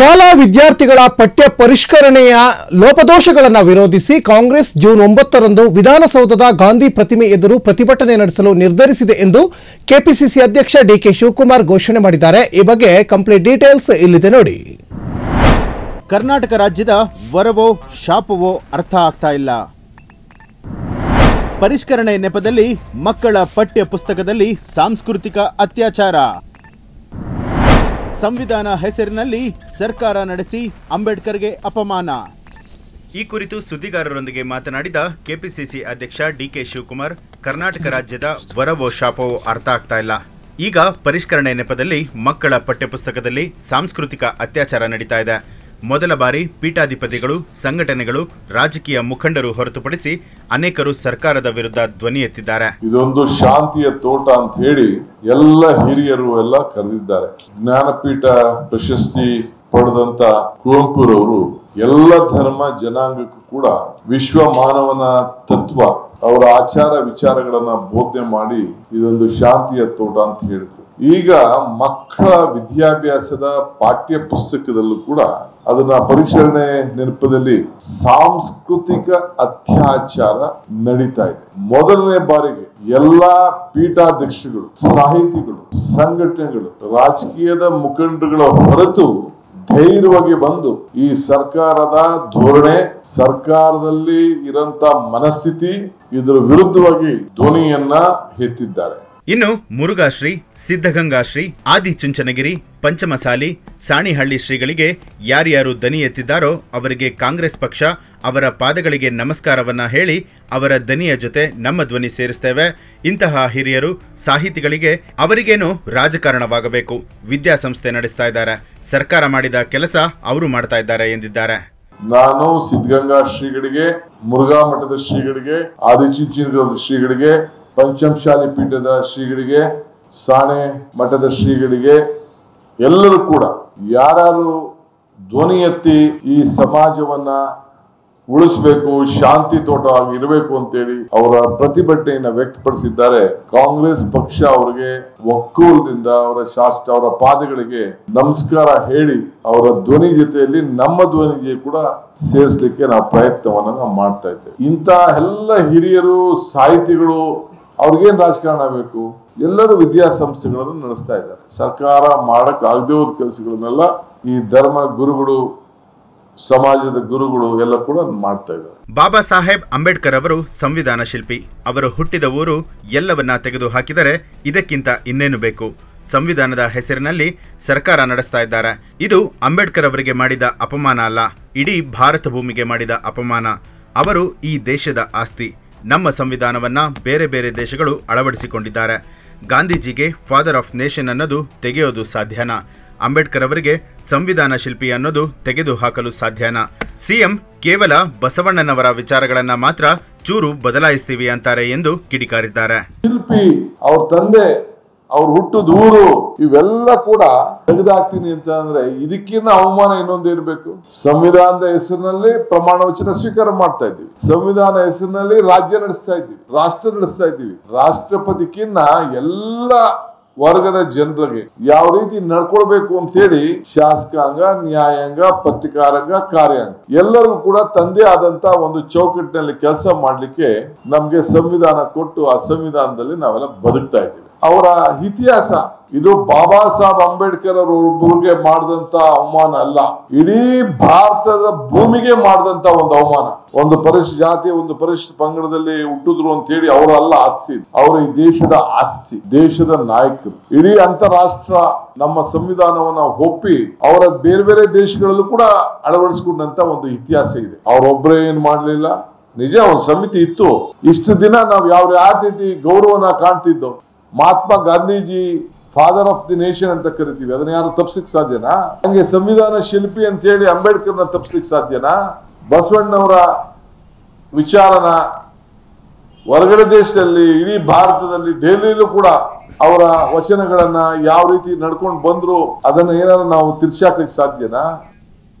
ಶಾಲಾ ವಿದ್ಯಾರ್ಥಿಗಳ ಪಠ್ಯ ಪರಿಷ್ಕರಣೆಯ ಲೋಪದೋಷಗಳನ್ನು ವಿರೋಧಿಸಿ ಕಾಂಗ್ರೆಸ್ ಜೂನ್ ಒಂಬತ್ತರಂದು ವಿಧಾನಸೌಧದ ಗಾಂಧಿ ಪ್ರತಿಮೆ ಎದುರು ಪ್ರತಿಭಟನೆ ನಡೆಸಲು ನಿರ್ಧರಿಸಿದೆ ಎಂದು ಕೆಪಿಸಿಸಿ ಅಧ್ಯಕ್ಷ ಡಿಕೆ ಶಿವಕುಮಾರ್ ಘೋಷಣೆ ಮಾಡಿದ್ದಾರೆ. ಈ ಬಗ್ಗೆ ಕಂಪ್ಲೀಟ್ ಡೀಟೇಲ್ಸ್ ಇಲ್ಲಿದೆ ನೋಡಿ. ಕರ್ನಾಟಕ ರಾಜ್ಯದ ವರವೋ, ಶಾಪವೋ ಅರ್ಥ ಆಗ್ತಾ ಇಲ್ಲ. ಪರಿಷ್ಕರಣೆ ನೆಪದಲ್ಲಿ ಮಕ್ಕಳ ಪಠ್ಯ ಪುಸ್ತಕದಲ್ಲಿ ಸಾಂಸ್ಕೃತಿಕ ಅತ್ಯಾಚಾರ. ಸಂವಿಧಾನ ಹೆಸರಿನಲ್ಲಿ ಸರ್ಕಾರ ನಡೆಸಿ ಅಂಬೇಡ್ಕರ್ಗೆ ಅಪಮಾನ. ಈ ಕುರಿತು ಸುದ್ದಿಗಾರರೊಂದಿಗೆ ಮಾತನಾಡಿದ ಕೆಪಿಸಿಸಿ ಅಧ್ಯಕ್ಷ ಡಿಕೆ ಶಿವಕುಮಾರ್, ಕರ್ನಾಟಕ ರಾಜ್ಯದ ವರವೋ ಶಾಪವೋ ಅರ್ಥ ಆಗ್ತಾ ಇಲ್ಲ. ಈಗ ಪರಿಷ್ಕರಣೆ ನೆಪದಲ್ಲಿ ಮಕ್ಕಳ ಪಠ್ಯಪುಸ್ತಕದಲ್ಲಿ ಸಾಂಸ್ಕೃತಿಕ ಅತ್ಯಾಚಾರ ನಡೀತಾ ಇದೆ. ಮೊದಲ ಬಾರಿ ಪೀಠಾಧಿಪತಿಗಳು, ಸಂಘಟನೆಗಳು, ರಾಜಕೀಯ ಮುಖಂಡರು ಹೊರತುಪಡಿಸಿ ಅನೇಕರು ಸರ್ಕಾರದ ವಿರುದ್ಧ ಧ್ವನಿ ಎತ್ತಿದ್ದಾರೆ. ಇದೊಂದು ಶಾಂತಿಯ ತೋಟ ಅಂತ ಹೇಳಿ ಎಲ್ಲ ಹಿರಿಯರು ಎಲ್ಲ ಕರೆದಿದ್ದಾರೆ. ಜ್ಞಾನಪೀಠ ಪ್ರಶಸ್ತಿ ಪಡೆದಂತ ಕುವೆಂಪುರವರು ಎಲ್ಲ ಧರ್ಮ ಜನಾಂಗಕ್ಕೂ ಕೂಡ ವಿಶ್ವ ಮಾನವನ ತತ್ವ, ಅವರ ಆಚಾರ ವಿಚಾರಗಳನ್ನ ಬೋಧನೆ ಮಾಡಿ ಇದೊಂದು ಶಾಂತಿಯ ತೋಟ ಅಂತ ಹೇಳಿದ್ರು. ಈಗ ಮಕ್ಕಳ ವಿದ್ಯಾಭ್ಯಾಸದ ಪಾಠ್ಯ ಪುಸ್ತಕದಲ್ಲೂ ಕೂಡ ಅದನ್ನ ಪರಿಶೀಲನೆ ನೆನಪದಲ್ಲಿ ಸಾಂಸ್ಕೃತಿಕ ಅತ್ಯಾಚಾರ ನಡೀತಾ ಇದೆ. ಮೊದಲನೇ ಬಾರಿಗೆ ಎಲ್ಲಾ ಪೀಠಾಧ್ಯಕ್ಷಗಳು, ಸಾಹಿತಿಗಳು, ಸಂಘಟನೆಗಳು, ರಾಜಕೀಯದ ಮುಖಂಡರುಗಳ ಹೊರತು ಧೈರ್ಯವಾಗಿ ಬಂದು ಈ ಸರ್ಕಾರದ ಧೋರಣೆ, ಸರ್ಕಾರದಲ್ಲಿ ಇರಂತ ಮನಸ್ಥಿತಿ ಇದರ ವಿರುದ್ಧವಾಗಿ ಧ್ವನಿಯನ್ನ ಎತ್ತಿದ್ದಾರೆ. ಇನ್ನು ಮುರುಘಾಶ್ರೀ, ಸಿದ್ಧಗಂಗಾಶ್ರೀ, ಆದಿಚುಂಚನಗಿರಿ, ಪಂಚಮಸಾಲಿ, ಸಾಣಿಹಳ್ಳಿ ಶ್ರೀಗಳಿಗೆ ಯಾರ್ಯಾರು ದನಿ ಎತ್ತಿದ್ದಾರೋ ಅವರಿಗೆ ಕಾಂಗ್ರೆಸ್ ಪಕ್ಷ ಅವರ ಪಾದಗಳಿಗೆ ನಮಸ್ಕಾರವನ್ನ ಹೇಳಿ ಅವರ ದನಿಯ ಜೊತೆ ನಮ್ಮ ಧ್ವನಿ ಸೇರಿಸ್ತೇವೆ. ಇಂತಹ ಹಿರಿಯರು ಸಾಹಿತಿಗಳಿಗೆ ಅವರಿಗೇನು ರಾಜಕಾರಣವಾಗಬೇಕು? ವಿದ್ಯಾಸಂಸ್ಥೆ ನಡೆಸ್ತಾ ಇದ್ದಾರೆ. ಸರ್ಕಾರ ಮಾಡಿದ ಕೆಲಸ ಅವರು ಮಾಡ್ತಾ ಇದ್ದಾರೆ ಎಂದಿದ್ದಾರೆ. ನಾನು ಸಿದ್ಧಗಂಗಾ ಶ್ರೀಗಳಿಗೆ, ಮುರುಘಾ ಮಠದ ಶ್ರೀಗಳಿಗೆ, ಆದಿಚುಂಚನಗಿರಿ ಶ್ರೀಗಳಿಗೆ ಪಂಚಮಶಾಲಿ ಪೀಠದ ಶ್ರೀಗಳಿಗೆ, ಸಾಣೆ ಮಠದ ಶ್ರೀಗಳಿಗೆ, ಎಲ್ಲರೂ ಕೂಡ ಯಾರು ಧ್ವನಿ ಎತ್ತಿ ಈ ಸಮಾಜವನ್ನ ಉಳಿಸ್ಬೇಕು, ಶಾಂತಿ ತೋಟ ಇರಬೇಕು ಅಂತೇಳಿ ಅವರ ಪ್ರತಿಭಟನೆಯನ್ನ ವ್ಯಕ್ತಪಡಿಸಿದ್ದಾರೆ. ಕಾಂಗ್ರೆಸ್ ಪಕ್ಷ ಅವರಿಗೆ ಒಕ್ಕೂಲದಿಂದ ಅವರ ಶಾಸ್ತ್ರ, ಅವರ ಪಾದಗಳಿಗೆ ನಮಸ್ಕಾರ ಹೇಳಿ ಅವರ ಧ್ವನಿ ಜೊತೆಯಲ್ಲಿ ನಮ್ಮ ಧ್ವನಿಗೆ ಕೂಡ ಸೇರಿಸಲಿಕ್ಕೆ ನಾವು ಪ್ರಯತ್ನವನ್ನ ನಾವು ಮಾಡ್ತಾ ಇದ್ದೇವೆ. ಇಂತಹ ಎಲ್ಲ ಹಿರಿಯರು, ಸಾಹಿತಿಗಳು ಅವ್ರಿಗೇನ್ ರಾಜಕಾರಣ ಬೇಕು ಎಲ್ಲರೂ ವಿದ್ಯಾಸಂಸ್ಥೆಗಳನ್ನು ನಡೆಸ್ತಾ ಇದ್ದಾರೆ. ಸರ್ಕಾರ ಮಾಡಕ್ ಆಗದೆ ಹೋದ ಕೆಲಸಗಳನ್ನೆಲ್ಲ ಈ ಧರ್ಮ ಗುರುಗಳು, ಸಮಾಜದ ಗುರುಗಳು ಎಲ್ಲ ಕೂಡ ಮಾಡ್ತಾ ಇದ್ದಾರೆ. ಬಾಬಾ ಸಾಹೇಬ್ ಅಂಬೇಡ್ಕರ್ ಅವರು ಸಂವಿಧಾನ ಶಿಲ್ಪಿ. ಅವರು ಹುಟ್ಟಿದ ಊರು ಎಲ್ಲವನ್ನ ತೆಗೆದು ಹಾಕಿದರೆ ಇದಕ್ಕಿಂತ ಇನ್ನೇನು ಬೇಕು? ಸಂವಿಧಾನದ ಹೆಸರಿನಲ್ಲಿ ಸರ್ಕಾರ ನಡೆಸ್ತಾ ಇದ್ದಾರೆ. ಇದು ಅಂಬೇಡ್ಕರ್ ಅವರಿಗೆ ಮಾಡಿದ ಅಪಮಾನ ಅಲ್ಲ, ಇಡೀ ಭಾರತ ಭೂಮಿಗೆ ಮಾಡಿದ ಅಪಮಾನ. ಅವರು ಈ ದೇಶದ ಆಸ್ತಿ. ನಮ್ಮ ಸಂವಿಧಾನವನ್ನ ಬೇರೆ ಬೇರೆ ದೇಶಗಳು ಅಳವಡಿಸಿಕೊಂಡಿದ್ದಾರೆ. ಗಾಂಧೀಜಿಗೆ ಫಾದರ್ ಆಫ್ ನೇಷನ್ ಅನ್ನೋದು ತೆಗೆಯೋದು ಸಾಧ್ಯನಾ? ಅಂಬೇಡ್ಕರ್ ಅವರಿಗೆ ಸಂವಿಧಾನ ಶಿಲ್ಪಿ ಅನ್ನೋದು ತೆಗೆದು ಹಾಕಲು ಸಾಧ್ಯನಾ? ಸಿಎಂ ಕೇವಲ ಬಸವಣ್ಣನವರ ವಿಚಾರಗಳನ್ನ ಮಾತ್ರ ಚೂರು ಬದಲಾಯಿಸ್ತೀವಿ ಅಂತಾರೆ ಎಂದು ಕಿಡಿಕಾರಿದ್ದಾರೆ. ಅವ್ರ ತಂದೆ ಅವ್ರ ಹುಟ್ಟು ಊರು ಇವೆಲ್ಲ ಕೂಡ ತೆಗೆದಾಕ್ತೀನಿ ಅಂತ ಅಂದ್ರೆ ಇದಕ್ಕಿನ್ನ ಅವಮಾನ ಇನ್ನೊಂದು ಇರಬೇಕು ಸಂವಿಧಾನದ ಹೆಸರಿನಲ್ಲಿ ಪ್ರಮಾಣ ವಚನ ಸ್ವೀಕಾರ ಮಾಡ್ತಾ ಇದ್ದೀವಿ. ಸಂವಿಧಾನ ಹೆಸರಿನಲ್ಲಿ ರಾಜ್ಯ ನಡೆಸ್ತಾ ಇದ್ದೀವಿ. ರಾಷ್ಟ್ರ ನಡೆಸ್ತಾ ಇದ್ದೀವಿ. ರಾಷ್ಟ್ರಪತಿಕಿನ್ನ ಎಲ್ಲ ವರ್ಗದ ಜನರಿಗೆ ಯಾವ ರೀತಿ ನಡ್ಕೊಳ್ಬೇಕು ಅಂತೇಳಿ ಶಾಸಕಾಂಗ, ನ್ಯಾಯಾಂಗ, ಪತ್ರಿಕಾರಂಗ, ಕಾರ್ಯಾಂಗ ಎಲ್ಲರಿಗೂ ಕೂಡ ತಂದೆ ಆದಂತ ಒಂದು ಚೌಕಟ್ಟಿನಲ್ಲಿ ಕೆಲಸ ಮಾಡ್ಲಿಕ್ಕೆ ನಮ್ಗೆ ಸಂವಿಧಾನ ಕೊಟ್ಟು ಆ ಸಂವಿಧಾನದಲ್ಲಿ ನಾವೆಲ್ಲ ಬದುಕ್ತಾ ಇದ್ದೀವಿ. ಅವರ ಇತಿಹಾಸ. ಇದು ಬಾಬಾ ಸಾಹೇಬ್ ಅಂಬೇಡ್ಕರ್ ಅವರು ಒಬ್ಬರಿಗೆ ಮಾಡಿದಂತ ಅವಮಾನ ಅಲ್ಲ. ಇಡೀ ಭಾರತದ ಭೂಮಿಗೆ ಮಾಡಿದಂತ ಒಂದು ಅವಮಾನ. ಒಂದು ಪರಿಶ್, ಜಾತಿ, ಒಂದು ಪರಿಶಿಷ್ಟ ಪಂಗಡದಲ್ಲಿ ಹುಟ್ಟಿದ್ರು ಅಂತ ಹೇಳಿ ಅವರಲ್ಲ ಆಸ್ತಿ ಅವರು ಈ ದೇಶದ ಆಸ್ತಿ, ದೇಶದ ನಾಯಕರು. ಇಡೀ ಅಂತಾರಾಷ್ಟ್ರ ನಮ್ಮ ಸಂವಿಧಾನವನ್ನ ಒಪ್ಪಿ ಅವರ ಬೇರೆ ಬೇರೆ ದೇಶಗಳಲ್ಲೂ ಕೂಡ ಅಳವಡಿಸಿಕೊಂಡಂತ ಒಂದು ಇತಿಹಾಸ ಇದೆ. ಅವರೊಬ್ಬರೇ ಏನ್ ಮಾಡ್ಲಿಲ್ಲ? ನಿಜ, ಒಂದು ಸಮಿತಿ ಇತ್ತು. ಇಷ್ಟು ದಿನ ನಾವು ಯಾವ ರೀತಿ ಗೌರವನ ಕಾಣ್ತಿದ್ದೋ Mahatma Gandhiji father of the nation ಅಂತ ಕರಿತೀವಿ. ಅದನ್ನ ಯಾರು ತಪ್ಸಕ್ ಸಾಧ್ಯನಾ? ಹಂಗೆ ಸಂವಿಧಾನ ಶಿಲ್ಪಿ ಅಂತ ಹೇಳಿ ಅಂಬೇಡ್ಕರ್ನ ತಪ್ಸ್ಲಿಕ್ಕೆ ಸಾಧ್ಯನಾ? ಬಸವಣ್ಣವರ ವಿಚಾರನ ಹೊರಗಡೆ ದೇಶದಲ್ಲಿ, ಇಡೀ ಭಾರತದಲ್ಲಿ ಡೆಲ್ಲಿಲೂ ಕೂಡ ಅವರ ವಚನಗಳನ್ನ ಯಾವ ರೀತಿ ನಡ್ಕೊಂಡು ಬಂದ್ರು ಅದನ್ನ ಏನಾದ್ರು ನಾವು ತಿರ್ಸಾಕ್ಲಿಕ್ಕೆ ಸಾಧ್ಯನಾ?